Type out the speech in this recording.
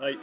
はい。